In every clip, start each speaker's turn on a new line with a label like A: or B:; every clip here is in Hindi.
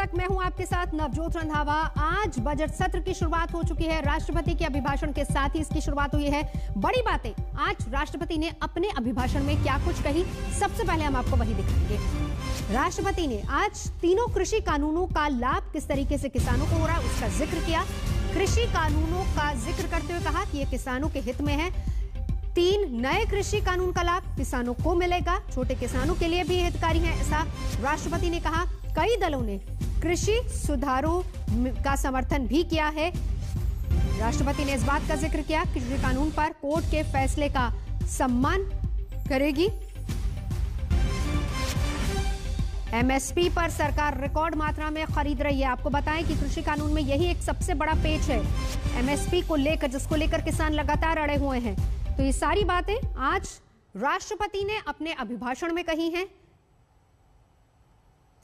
A: ज्योत रंधावा। आज बजट सत्र की शुरुआत हो चुकी है। राष्ट्रपति के अभिभाषण के साथ ही इसकी शुरुआत हुई है। बड़ी बातें। आज राष्ट्रपति ने अपने अभिभाषण में क्या कुछ कही, सबसे पहले हम आपको वही दिखाएँगे। राष्ट्रपति ने आज तीनों कृषि कानूनों का लाभ किस तरीके से किसानों को हो रहा है, उसका ज़िक्र किया। कृषि कानूनों का ज़िक्र करते हुए कहा कि ये किसानों के हित में है। तीन नए कृषि कानून का लाभ किसानों को मिलेगा। छोटे किसानों के लिए भी हितकारी है ऐसा राष्ट्रपति ने कहा। कई दलों ने कृषि सुधारों का समर्थन भी किया है। राष्ट्रपति ने इस बात का ज़िक्र किया कृषि कानून पर कोर्ट के फैसले का सम्मान करेगी। एमएसपी पर सरकार रिकॉर्ड मात्रा में खरीद रही है। आपको बताएँ कि कृषि कानून में यही एक सबसे बड़ा पेच है। एमएसपी को लेकर, जिसको लेकर किसान लगातार अड़े हुए हैं। तो ये सारी बातें आज राष्ट्रपति ने अपने अभिभाषण में कही हैं।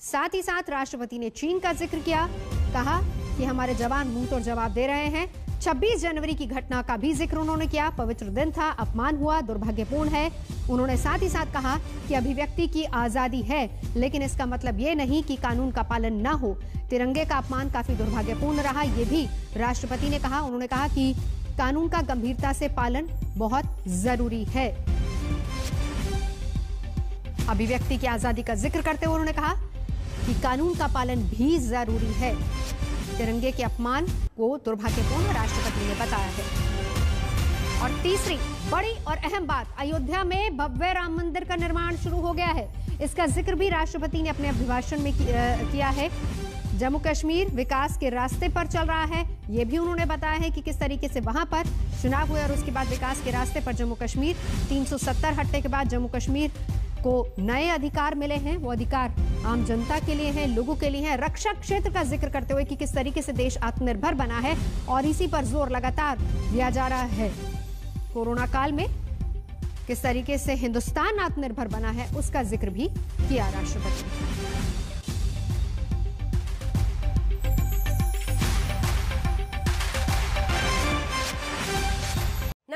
A: साथ ही साथ राष्ट्रपति ने चीन का ज़िक्र किया, कहा कि हमारे जवान मुँह तोड़ जवाब दे रहे हैं। 26 जनवरी की घटना का भी ज़िक्र उन्होंने किया। पवित्र दिन था, अपमान हुआ, दुर्भाग्यपूर्ण है। उन्होंने साथ ही साथ कहा कि अभिव्यक्ति की आज़ादी है, लेकिन इसका मतलब ये नहीं कि कानून का पालन न हो। तिरंगे का अपमान काफ़ी दुर्भाग्यपूर्ण रहा, ये भी राष्ट्रपति ने कहा। उन्होंने कहा कि कानून का गंभीरता से पालन बहुत ज़रूरी है। अभिव्यक्ति की आज़ादी का ज़िक्र करते हुए उन्होंने कहा कि कानून का पालन भी ज़रूरी है। तिरंगे के अपमान को दुर्भाग्यपूर्ण राष्ट्रपति ने बताया है। और तीसरी, बड़ी और अहम बात, अयोध्या में भव्य राम मंदिर का निर्माण शुरू हो गया है। इसका ज़िक्र भी राष्ट्रपति ने अपने अभिभाषण में किया है। जम्मू कश्मीर विकास के रास्ते पर चल रहा है। ये भी उन्होंने बताया है कि किस तरीके से वहाँ पर चुनाव हुए और उसके बाद विकास के रास्ते पर जम्मू कश्मीर 370 हटने के बाद जम्मू कश्मीर को नए अधिकार मिले हैं, वो अधिकार आम जनता के लिए हैं, लोगों के लिए हैं। रक्षा क्षेत्र का ज़िक्र करते हुए कि किस तरीके से देश आत्मनिर्भर बना है और इसी पर ज़ोर लगातार दिया जा रहा है। कोरोना काल में किस तरीके से हिंदुस्तान आत्मनिर्भर बना है, उसका ज़िक्र भी किया राष्ट्रपति।